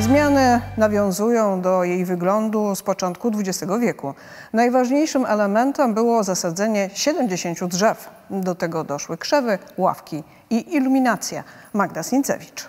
Zmiany nawiązują do jej wyglądu z początku XX wieku. Najważniejszym elementem było zasadzenie 70 drzew. Do tego doszły krzewy, ławki i iluminacja. Magda Sincewicz.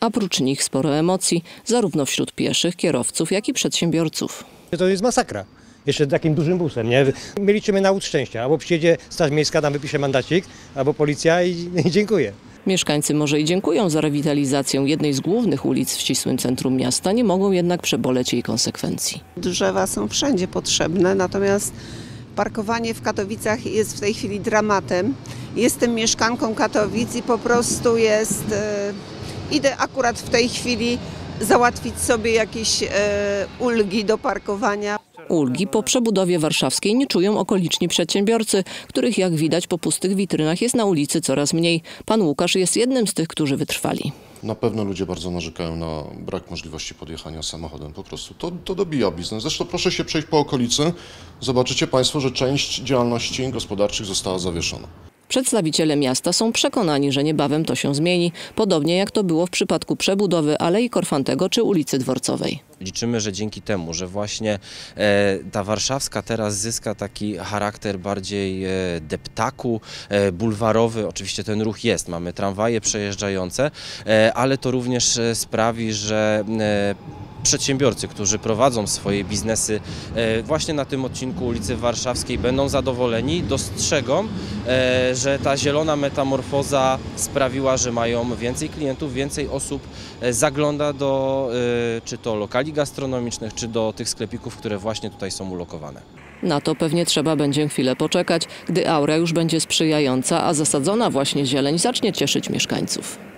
A prócz nich sporo emocji, zarówno wśród pieszych, kierowców, jak i przedsiębiorców. To jest masakra. Jeszcze takim dużym busem, nie? My liczymy na łód szczęścia. Albo przyjedzie Straż Miejska, nam wypisze mandacik, albo policja i, i dziękuję. Mieszkańcy może i dziękują za rewitalizację jednej z głównych ulic w ścisłym centrum miasta, nie mogą jednak przeboleć jej konsekwencji. Drzewa są wszędzie potrzebne, natomiast parkowanie w Katowicach jest w tej chwili dramatem. Jestem mieszkanką Katowic i po prostu jest. E, idę akurat w tej chwili załatwić sobie jakieś e, ulgi do parkowania. Ulgi po przebudowie warszawskiej nie czują okoliczni przedsiębiorcy, których jak widać po pustych witrynach jest na ulicy coraz mniej. Pan Łukasz jest jednym z tych, którzy wytrwali. Na pewno ludzie bardzo narzekają na brak możliwości podjechania samochodem. Po prostu to, to dobija biznes. Zresztą proszę się przejść po okolicy. Zobaczycie Państwo, że część działalności gospodarczych została zawieszona. Przedstawiciele miasta są przekonani, że niebawem to się zmieni, podobnie jak to było w przypadku przebudowy Alei Korfantego czy ulicy Dworcowej. Liczymy, że dzięki temu, że właśnie e, ta warszawska teraz zyska taki charakter bardziej e, deptaku, e, bulwarowy, oczywiście ten ruch jest, mamy tramwaje przejeżdżające, ale to również sprawi, że przedsiębiorcy, którzy prowadzą swoje biznesy właśnie na tym odcinku ulicy Warszawskiej będą zadowoleni, dostrzegą, że ta zielona metamorfoza sprawiła, że mają więcej klientów, więcej osób zagląda do czy to lokali gastronomicznych, czy do tych sklepików, które właśnie tutaj są ulokowane. Na to pewnie trzeba będzie chwilę poczekać, gdy aura już będzie sprzyjająca, a zasadzona właśnie zieleń zacznie cieszyć mieszkańców.